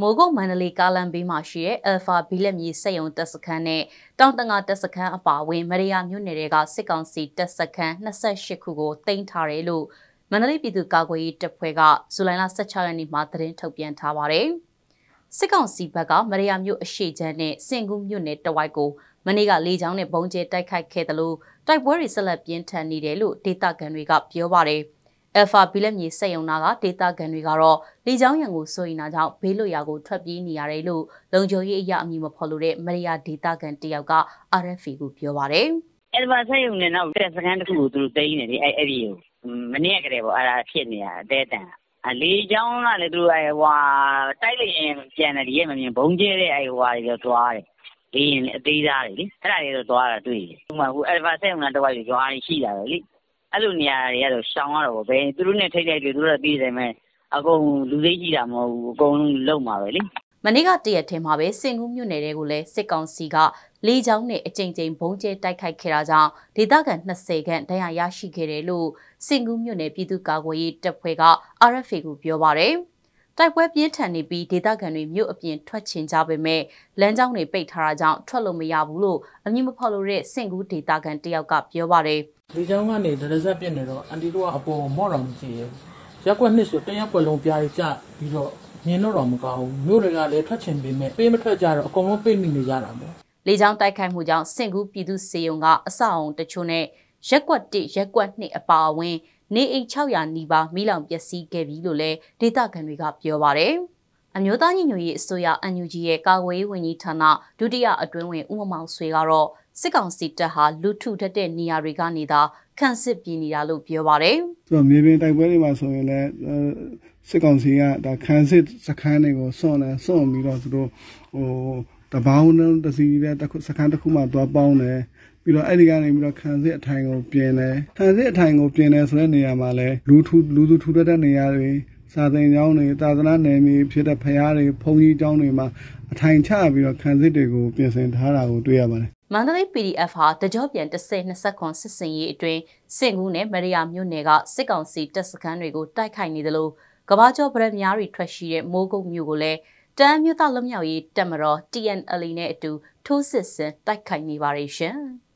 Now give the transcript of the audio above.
မိုးကုတ်မန္တလေးကားလမ်းဘေးမှာရှိတဲ့ Alpha ဘီလက်မြေစက်ရုံတပ်စခန်းနဲ့တောင်တငါတပ်စခန်းအပါအဝင်မရယာမြို့နယ်တွေကစစ်ကောင်စီတပ်စခန်း28ခုကိုတင်ထားတယ်လို့မန္တလေးပြည်သူ့ကာကွယ်ရေးတပ်ဖွဲ့ကဇူလိုင်လ16ရက်နေ့မှာသတင်းထုတ်ပြန်ထားပါတယ်။စစ်ကောင်စီဘက်ကမရယာမြို့အရှိချမ်းနဲ့စင်ကူးမြို့နယ်တဝိုက်ကိုမနေ့ကလေကြောင်းနဲ့ဘုံကျဲတိုက်ခိုက်ခဲ့တယ်လို့တိုက်ပွဲတွေဆက်လက်ပြင်းထန်နေတယ်လို့ဒေသခံတွေကပြောပါတယ်။ Alpha ဘီလက်မြေစက်ရုံနာကဒေတာကန်တွေကတော့လေကြောင်းရန်ကိုစိုးရိမ်တာကြောင့်ဘေးလွတ်ရာကိုထွက်ပြေးနေရတယ်လို့လုံခြုံရေးအရာအမည်မဖော်လို့တဲ့မရိယာဒေတာကန်တယောက်က RFA ကိုပြောပါတယ်။ Alpha စက်ရုံနဲ့နောက်တက်စကန်တစ်ခုကိုသူတို့သိမ်းနေတယ်အဲ့အဲ့ဒီကိုမနေ့ကတည်းကပေါ့အဲ့ဒါဖြစ်နေတာအသေးတန်အလေးချောင်းကလည်းသူတို့အဲဟွာတိုက်လေရင်ပြန်တယ်ဒီရဲ့မမြင်ဘုံကျဲတဲ့အဲဟွာတွေတော့သွားတယ်ဒီရင်အသေးသားတွေလေအဲ့ဒါတွေတော့သွားတာတွေ့တယ်။ဟိုမှာဟို Alpha စက်ရုံကတဝိုက်ရွာတွေရှိတာပဲလေ အဲ့လိုနေရာတွေကတော့ရှောင်ရတော့ဘယ်သူတို့နဲ့ထိတ်လိုက်တယ်သူတို့ကပြီးတယ်မဲ့အကုန်လူသိကြီးတာမဟုတ်ဘူးအကုန်လုံးလုံမှာပဲလေမနေ့ကတရက်ထဲမှာပဲစင်ကူးမြို့နယ်တွေကိုလည်းစစ်ကောင်စီကလေကြောင်းနဲ့အကြိမ်ကြိမ်ဘုံကျဲတိုက်ခိုက်ခဲ့တာကြောင့်ဒေသခံ20ခန့်ဒဏ်ရာရရှိခဲ့တယ်လို့စင်ကူးမြို့နယ်ပြည်သူ့ကာကွယ်ရေးတပ်ဖွဲ့က RFA ကိုပြောပါရယ် တိုက်ပွဲပြင်းထန်နေပြီးဒေသခံတွေမြို့အပြင်ထွက်ချင်ကြပေမဲ့လမ်းကြောင်းတွေပိတ်ထားတာကြောင့်ထွက်လို့မရဘူးလို့အမည်မဖော်လို့တဲ့စင်ကူးဒေသခံတယောက်ကပြောပါတယ်လေကြောင်းကနေဒရဇက်ပြစ်နေတော့အန်တီတို့ကအပေါ်မော့တော်မကြည့်ရရက်ွက်နှစ်ဆိုတရက်ွက်လုံးပြားရကြပြီးတော့မြင်တော့တော့မကောင်းဘူးမြို့တွေကလည်းထွက်ချင်ပေမဲ့ပေးမထွက်ကြတော့အကုန်လုံးပိတ်မိနေကြတာပေါ့လေကြောင်းတိုက်ခိုက်မှုကြောင့်စင်ကူးပြည်သူစေယုံကအဆောက်အုံတချို့နဲ့ရက်ကွက်1ရက်ကွက်2အပါအဝင် နေအိမ်600နီးပါးမိလောင်ပျက်စီးခဲ့ပြီလို့လည်းဒေသခံတွေကပြောပါတယ်။အမျိုးသားညီညွတ်ရေးအစိုးရ NUG ရဲ့ကာကွယ်ရေးဝန်ကြီးဌာနဒုတိယအတွင်းဝင်ဦးမောင်ဆွေကတော့စစ်ကောင်စီတပ်ဟာလူထုထက်တဲ့နေရာတွေကနေသာခန့်စစ်ပြနေတာလို့ပြောပါတယ်။ဆိုတော့မြေပြင်တိုက်ပွဲတွေမှာဆိုရင်လည်းစစ်ကောင်စီကဒါခန့်စစ်စခန်းတွေကိုစွန့်တယ်စွန့်ပြီးတော့သူတို့ဟို တပေါင်းတစီတဲ့စခန်းတစ်ခုမှသွားပေါင်းတယ်ပြီးတော့အဲ့ဒီကနေပြီးတော့ခံစစ်အထိုင်ကိုပြင်တယ်ခံစစ်အထိုင်ကိုပြင်တယ်ဆိုတဲ့နေရာမှာလဲလူထူလူသူထူတဲ့နေရာတွေစာသင်ကျောင်းတွေသာသနာနယ်မြေဖြစ်တဲ့ဖရားတွေဘုန်းကြီးကျောင်းတွေမှာအထိုင်ချပြီးတော့ခံစစ်တွေကိုပြင်ဆင်ထားတာကိုတွေ့ရပါတယ်မန္တလေး PDF ဟာတကြောပြန်10-20ခွန်စစ်စင်ရေးအတွင်းစင်ကူးနဲ့မရိယာမြို့နယ်ကစစ်ကောင်စီတပ်စခန်းတွေကိုတိုက်ခိုက်နေတယ်လို့ကဘာကျော်ဗရက်များတွေထွက်ရှိတဲ့မိုးကုတ်မြို့ကိုလည်း တမ်းမြို့သားလွတ်မြောက်ရေးတပ်မတော် TNL နဲ့အတူထိုးစစ်ဆင်တိုက်ခိုက်နေပါရရှင်။